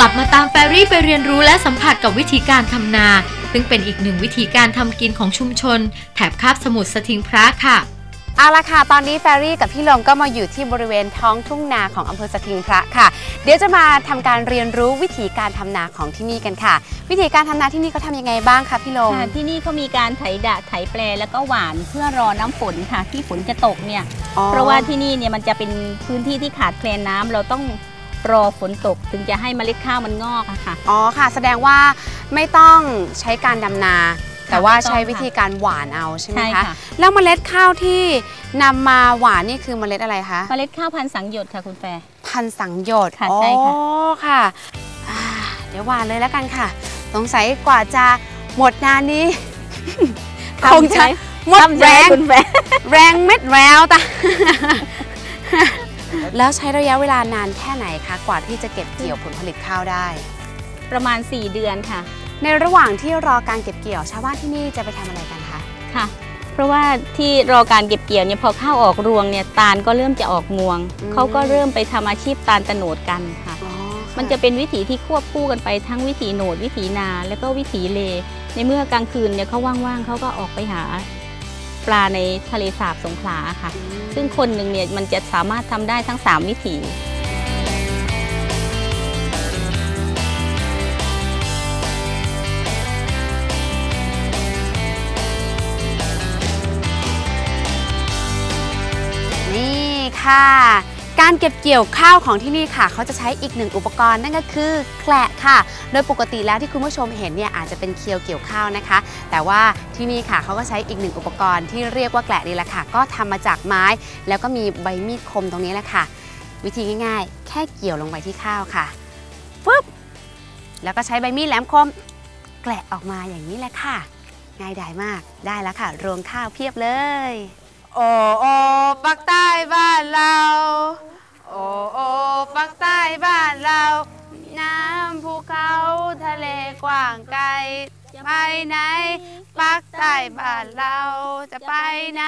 กลับมาตามแฟรี่ไปเรียนรู้และสัมผัสกับวิธีการทำนา ซึ่งเป็นอีกหนึ่งวิธีการทำกินของชุมชน แถบคาบสมุทรสทิงพระค่ะ เอาละค่ะ ตอนนี้แฟรี่กับพี่ลมก็มาอยู่ที่บริเวณท้องทุ่งนาของอำเภอสทิงพระค่ะ เดี๋ยวจะมาทำการเรียนรู้วิธีการทำนาของที่นี่กันค่ะ วิธีการทำนาที่นี่เขาทำยังไงบ้างคะพี่ลมค่ะที่นี่เขามีการไถดะไถแปลแล้วก็หว่านเพื่อรอน้ำฝนค่ะ ที่ฝนจะตกเนี่ยอ๋อเพราะว่าที่นี่เนี่ยมันจะเป็นพื้นที่ที่ขาดแคลนน้ำเราต้อง รอฝนตกถึงจะให้เมล็ดข้าวมันงอกอะค่ะ อ๋อค่ะ แสดงว่าไม่ต้องใช้การดำนา แต่ว่าไม่ต้องใช้ค่ะวิธีการหว่านเอาใช่ไหมใช่คะ ค่ะ แล้วเมล็ดข้าวที่นำมาหว่านนี่คือเมล็ดอะไรคะ เมล็ดข้าวพันธุ์สังหยดค่ะคุณแฟร์ พันธุ์สังหยดค่ะ อ๋อใช่ค่ะค่ะอ่าเดี๋ยวหว่านเลยแล้วกันค่ะ สงสัยกว่าจะหมดนานนี้ คงจะหมดตั้มใจแรง คุณแฟร์ แรงเม็ดแววตา แล้วใช้ระยะเวลานานแค่ไหนคะกว่าที่จะเก็บเกี่ยวผลผลิตข้าวได้ ประมาณ 4 เดือนค่ะ ในระหว่างที่รอการเก็บเกี่ยวชาวบ้านที่นี่จะไปทำอะไรกันคะค่ะ ระหว่างที่รอการเก็บเกี่ยวเนี่ยพอข้าวออกรวงเนี่ยตาลก็เริ่มจะออกงวงอืมเขาก็เริ่มไปทำอาชีพตาลตะโหนดกันค่ะอ๋อมันจะเป็นวิถีที่ควบคู่กันไปทั้งวิถีโหนดวิถีนา แล้วก็วิถีเล ในเมื่อกลางคืนเนี่ยเขาว่างๆเขาก็ออกไปหา ปลาในทะเลสาบสงขลาค่ะอืมซึ่งคนหนึ่งเนี่ยมันจะสามารถทำได้ทั้ง 3 วิถีนี่ค่ะ การเก็บเกี่ยวข้าวของที่นี่ค่ะ เขาจะใช้อีกหนึ่งอุปกรณ์นั่นก็คือแกละค่ะ โดยปกติแล้วที่คุณผู้ชมเห็นเนี่ยอาจจะเป็นเคียวเกี่ยวข้าวนะคะ แต่ว่าที่นี่ค่ะเขาก็ใช้อีกหนึ่งอุปกรณ์ที่เรียกว่าแกละนี่แหละค่ะ ก็ทำมาจากไม้ แล้วก็มีใบมีดคมตรงนี้แหละค่ะ วิธีง่าย ๆ แค่เกี่ยวลงไปที่ข้าวค่ะปึ๊บแล้วก็ใช้ใบมีดแหลมคมแกละออกมาอย่างนี้แหละค่ะ ง่ายดายมากได้แล้วค่ะ รวงข้าวเพียบเลย โอ้โอ้ปักใต้ ไปไหน ปักใต้บ้านเรา จะไปไหน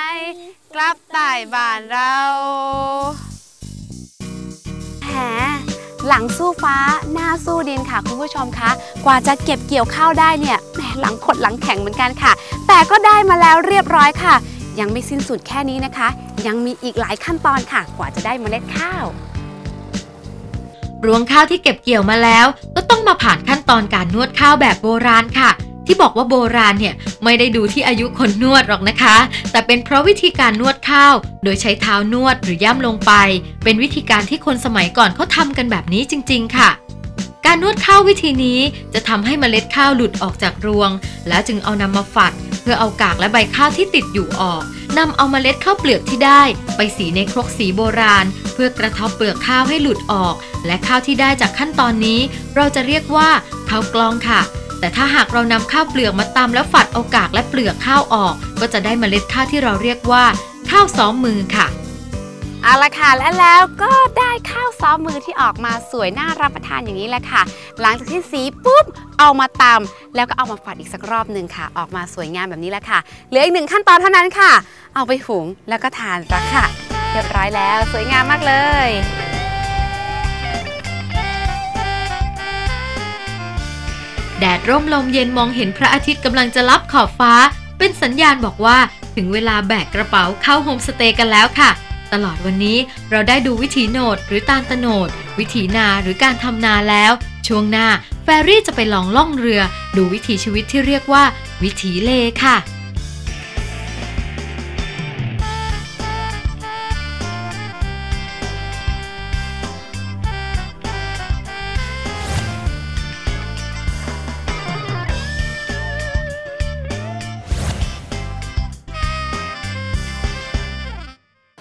กลับใต้บ้านเราแหมหลังสู้ฟ้าหน้าสู้ดินค่ะคุณผู้ชมคะ กว่าจะเก็บเกี่ยวข้าวได้เนี่ยแหมหลังขดหลังแข็งเหมือนกันค่ะ แต่ก็ได้มาแล้วเรียบร้อยค่ะ ยังไม่สิ้นสุดแค่นี้นะคะ ยังมีอีกหลายขั้นตอนค่ะ กว่าจะได้เมล็ดข้าว รวงข้าวที่เก็บเกี่ยวมาแล้ว ก็ต้องมาผ่านขั้นตอนการนวดข้าวแบบโบราณค่ะ ที่บอกว่าโบราณเนี่ยไม่ได้ดูที่อายุคนนวดหรอกนะคะ แต่เป็นเพราะวิธีการนวดข้าว โดยใช้เท้านวดหรือย่ำลงไป เป็นวิธีการที่คนสมัยก่อนเขาทำกันแบบนี้จริง ๆ ค่ะการนวดข้าววิธีนี้จะทำให้เมล็ดข้าวหลุดออกจากรวง แล้วจึงเอานำมาฝัด เพื่อเอากากและใบข้าวที่ติดอยู่ออกนำเอาเมล็ดข้าวเปลือกที่ได้ ไปสีในครกสีโบราณ เพื่อกระทาะเปลือกข้าวให้หลุดออก และข้าวที่ได้จากขั้นตอนนี้ เราจะเรียกว่าข้าวกล้องค่ะ แต่ถ้าหากเรานำข้าวเปลือกมาตำแล้วฝัดเอากากและเปลือกข้าวออก ก็จะได้เมล็ดข้าวที่เราเรียกว่า ข้าวซ้อมมือค่ะเอาละค่ะและแล้วก็ได้ข้าวซ้อมมือที่ออกมาสวยน่ารับประทานอย่างนี้แหละค่ะ หลังจากที่สีปุ๊บเอามาตำแล้วก็เอามาฝัดอีกสักรอบหนึ่งค่ะ ออกมาสวยงามแบบนี้แหละค่ะเหลืออีกหนึ่งขั้นตอนเท่านั้นค่ะ เอาไปหุงแล้วก็ทานซะค่ะเรียบร้อยแล้ว สวยงามมากเลย ดร่มลมเย็นมองเห็นพระอาทิตย์กำลังจะลับขอบฟ้า เป็นสัญญาณบอกว่าถึงเวลาแบกกระเป๋าเข้าโฮมสเตย์กันแล้วค่ะ ตลอดวันนี้เราได้ดูวิถีโหนดหรือตาลตโหนด วิถีนาหรือการทำนาแล้ว ช่วงหน้าแฟรี่จะไปลองล่องเรือ ดูวิถีชีวิตที่เรียกว่า วิถีเลค่ะ